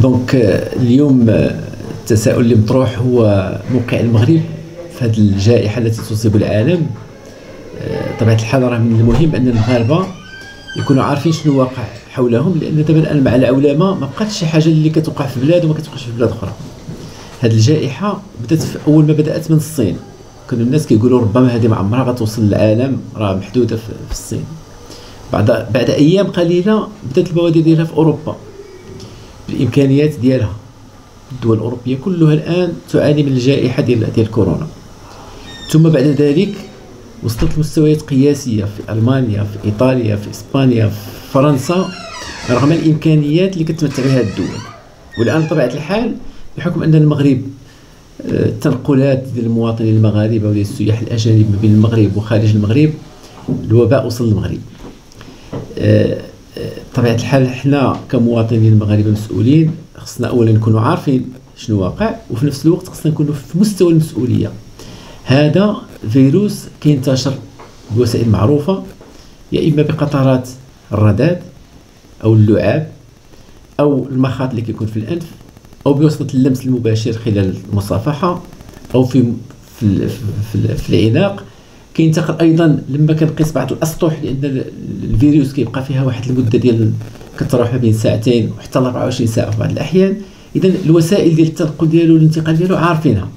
دونك اليوم التساؤل اللي مطروح هو موقع المغرب في هذه الجائحة التي تصيب العالم. طبيعة الحال راه من المهم أن المغاربه يكونوا عارفين شنو واقع حولهم لأن دابا الآن مع العولمه ما بقاتش شي حاجة اللي كتوقع في بلاد وما كتوقعش في بلاد أخرى. هذه الجائحة بدأت أول ما بدأت من الصين. كانوا الناس كيقولوا ربما هذه ما عمرها غتوصل للعالم راه محدودة في الصين. بعد بعد أيام قليلة بدأت البوادر ديالها في أوروبا. بالامكانيات ديالها. الدول الأوروبية كلها الآن تعاني من الجائحة ديال ديال كورونا. ثم بعد ذلك وصلت لمستويات قياسية في ألمانيا في إيطاليا في إسبانيا في فرنسا رغم الإمكانيات اللي كتمتع بها الدول. والآن بطبيعة الحال بحكم أن المغرب آه، التنقلات ديال المواطنين المغاربة وديال السياح الأجانب ما بين المغرب وخارج المغرب الوباء وصل للمغرب آه، بطبيعة الحال حنا كمواطنين المغاربة مسؤولين خصنا اولا نكونوا عارفين شنو واقع وفي نفس الوقت خصنا نكونوا في مستوى المسؤولية. هذا فيروس كينتشر بوسائل معروفة يا إما بقطرات الرذاذ أو اللعاب أو المخاط اللي كيكون في الأنف أو بواسطة اللمس المباشر خلال المصافحة أو في في, في, في العناق. كينتقل أيضا لما كنقيس بعض الأسطح لأن الفيروس كيبقى فيها واحد المدة ديال كتروح بين ساعتين وحتى ل 24 ساعة في بعض الأحيان. اذا الوسائل ديال التنقل ديالو والانتقال ديالو عارفينها.